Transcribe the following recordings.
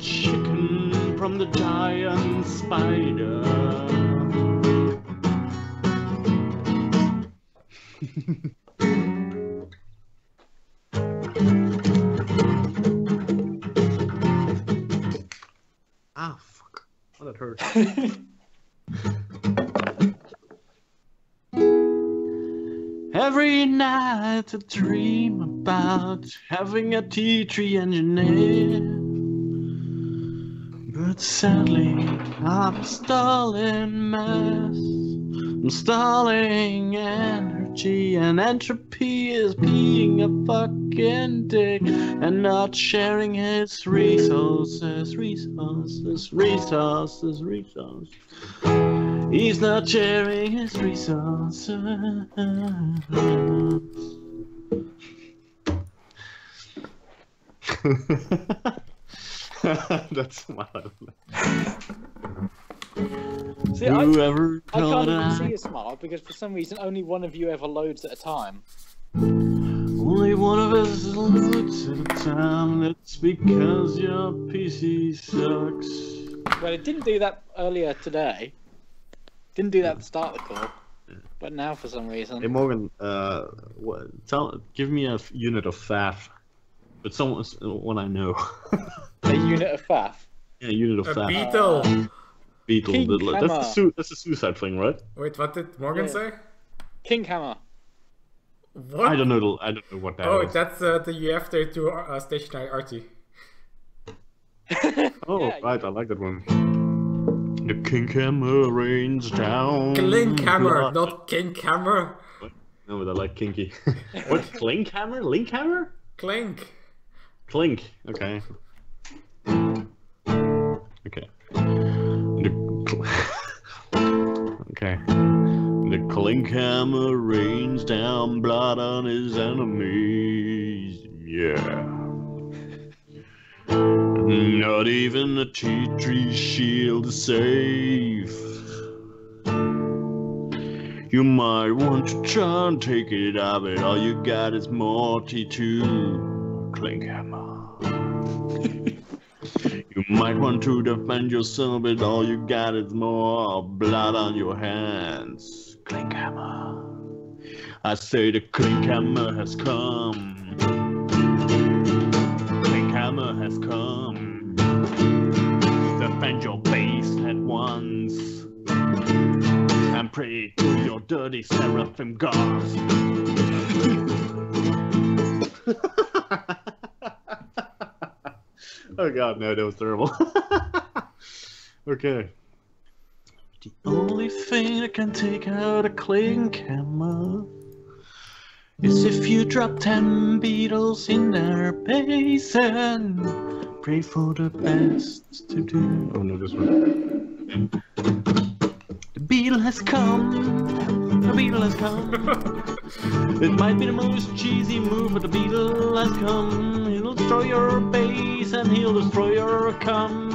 chicken from the giant spider. ah, fuck. Oh, that hurt. Every night I dream about having a T3 engineer. But sadly, I'm stalling mass. I'm stalling energy, and entropy is being a fucking dick and not sharing his resources, resources, resources, resources. He's not sharing his resources. That's my See, I, Whoever I told can't even see a smile because for some reason only one of you ever loads at a time. Only one of us loads at a time. That's because your PC sucks. Well, it didn't do that earlier today. Didn't do that to start the call. But now for some reason. Hey. Morgan, uh, what, tell, give me a unit of faff, but someone, one I know. A unit of faff. yeah, a unit of A faff. beetle. Beetle. King the- that's the su- that's the suicide thing, right? Wait, what did Morgan Yeah. say? King Hammer. What? I don't know. I don't know what that Oh, is. that's uh, the UEF to uh, stationary Archie. Oh, Yeah, right. I like that one. The king hammer rains down. Klink Hammer, blood. not king hammer. No, but I like kinky. what? Klink Hammer? Link hammer? Clink. Clink. Okay. Okay. The okay. The Klink Hammer rains down blood on his enemies. Yeah. Not even a tea tree shield is safe. You might want to try and take it out, but all you got is more T2. Klink Hammer. you might want to defend yourself, but all you got is more blood on your hands. Klink Hammer. I say the Klink Hammer has come. Clink hammer has come. Defend your base at once. And pray to your dirty seraphim gods. oh god, no, that was terrible. okay. The only thing that can take out a Klink Hammer is if you drop ten beetles in their basin. Pray for the best to do. Oh no, this one. The beetle has come. The beetle has come. It might be the most cheesy move, but the beetle has come. He'll destroy your base and he'll destroy your cum.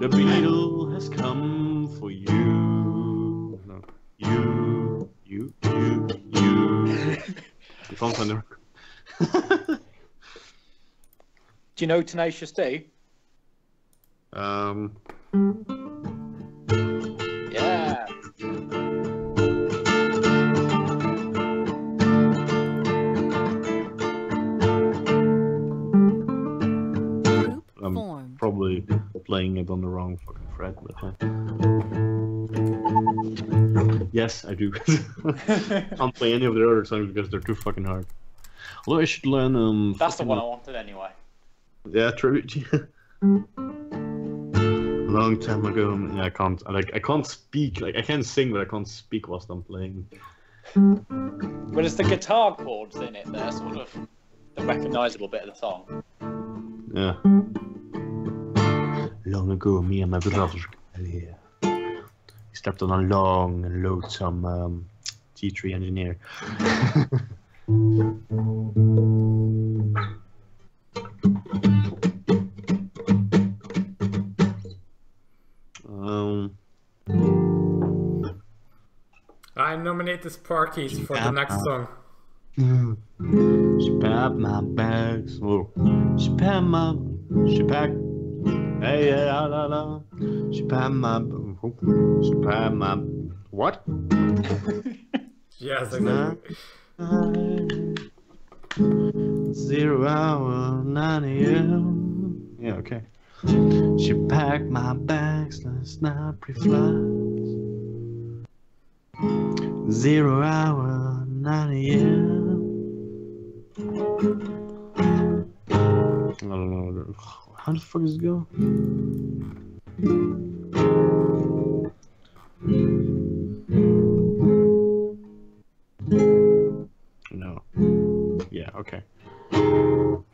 The beetle has come for you. No, you, you, you, you. You found thunder. Do you know Tenacious D? Um, playing it on the wrong fucking fret, but uh... yes, I do. Can't play any of the other songs because they're too fucking hard. Although I should learn um. That's the one I wanted anyway. Yeah, tribute. Long time ago. Yeah, I can't. I, Like I can't speak. Like I can sing, but I can't speak whilst I'm playing. But it's the guitar chords in it that are sort of the recognisable bit of the song. Yeah. Long ago, me and my brothers here. We stepped on a long and loathsome um, T3 engineer. um, I nominate the Sparkies for the next song. she packed my bags. Oh, she packed my. She packed Hey, yeah, la, la. She pat my. Oh, she pat my. What? Yes, exactly. Zero hour, 9 a.m. Yeah, okay. She packed my bags last night pre-flight. Zero hour, 9 a.m. I don't know. How the fuck does it go? No. Yeah, okay. You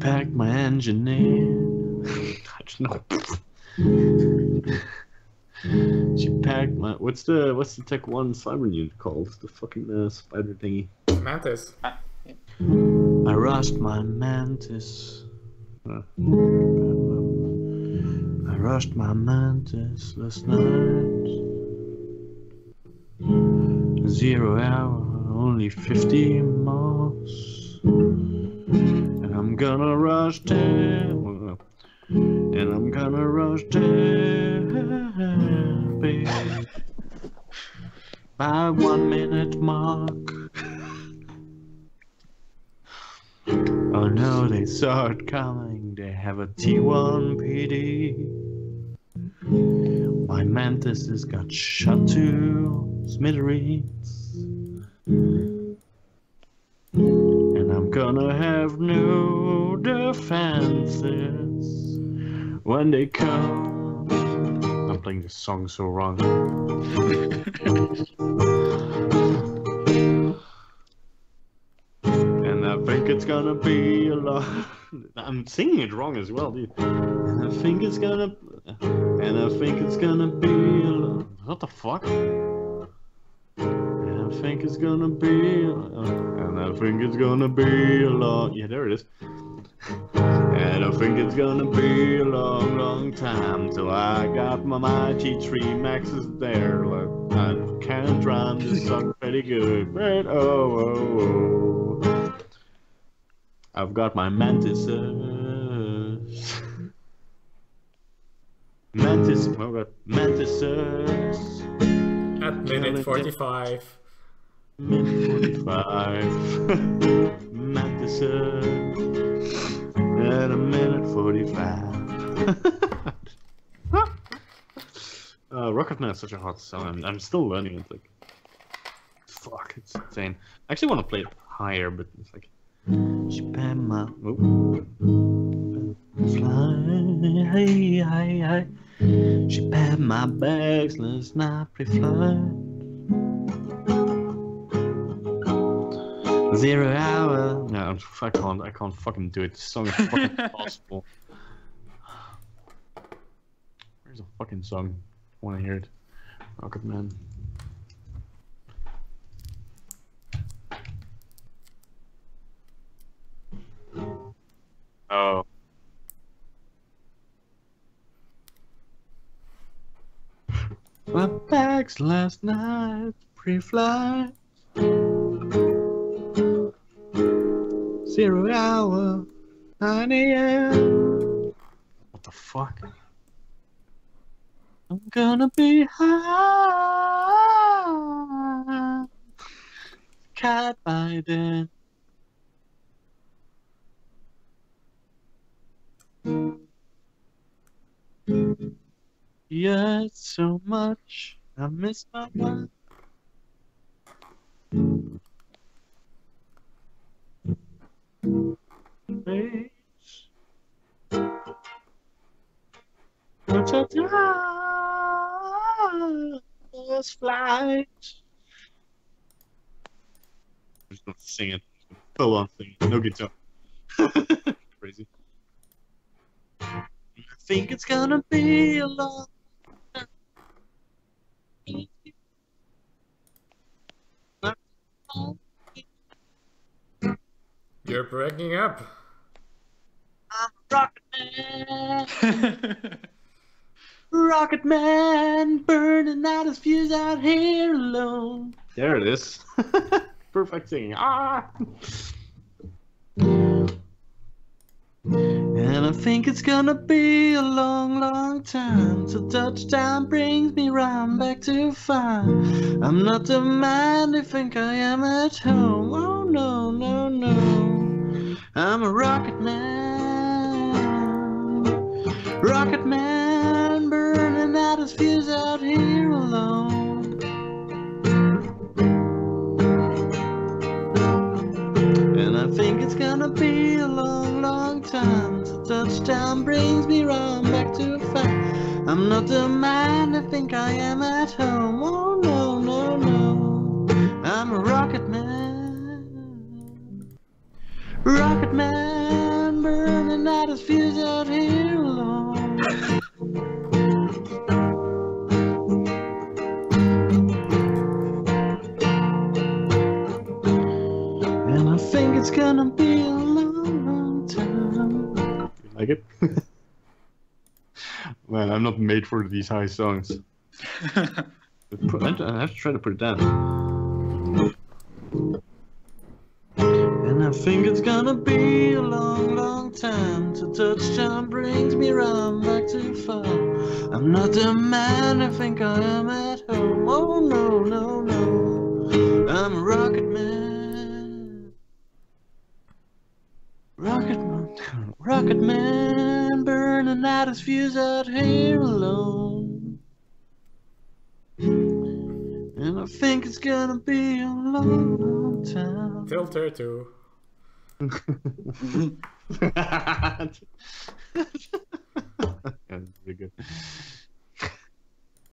packed my engine in. I don't know. she packed my. What's the what's the Tech One cyber unit called? The fucking uh, spider thingy. Mantis. I rushed my mantis. I rushed my mantis last night. Zero hour, only 50 miles. And I'm gonna rush down. And I'm gonna rush down. By one minute mark. Saw coming. They have a T1 PD. My mantis has got shot to smithereens. And I'm gonna have no defenses when they come. I'm playing this song so wrong. it's gonna be a lot. I'm singing it wrong as well, dude. And I think it's gonna. And I think it's gonna be a lot. What the fuck? And I think it's gonna be. And I think it's gonna be a lot. Yeah, there it is. And I think it's gonna be a long, long time till I got my Mighty 3 Maxes there. Like, I can't rhyme this song pretty good, but oh, oh, oh. I've got my mantises. Mantis, oh god, mantises. At minute 45. Minute 45. mantises. At a minute 45. uh, Rocketman is such a hot song. I'm, I'm still learning it. Like, fuck, it's insane. I actually want to play it higher, but it's like. She pat my. Fly, hey, hey, hey. She pat my bags last night pre-flight. Zero hour. No, I can't. I can't fucking do it. This song is fucking impossible. Where's the fucking song? I want to hear it. Rocket Man. Oh. My bags last night pre-flight. Zero hour, 9 a.m. What the fuck? I'm gonna be high. Cat by then. Yeah, so much. I miss my wife. Face. What's a timeless flight? I'm just gonna sing it. Full on singing. No guitar. Crazy. I think it's gonna be a long You're breaking up. Rocket Man. Rocket Man burning out his fuse out here alone. There it is. Perfect singing. Ah. And I think it's gonna be a long, long time till touchdown brings me round back to find I'm not the man they think I am at home. Oh no, no, no. I'm a rocket man. Rocket man burning out his fuse out here alone. And I think it's gonna be a long, long time touchdown brings me round back to find I'm not the man I think I am at home. Oh no, no, no. I'm a rocket man. Rocket man burning out his fuse out here alone. Like it? Man, I'm not made for these high songs. I have to- I have to try to put it down. And I think it's gonna be a long, long time till touchdown brings me round back to far. I'm not the man I think I am at home. Oh no, no, no. I'm a rocket man. Rocket man, rocket man, burning out his fuse out here alone. And I think it's gonna be a long, long time. Filter too. yeah, pretty good.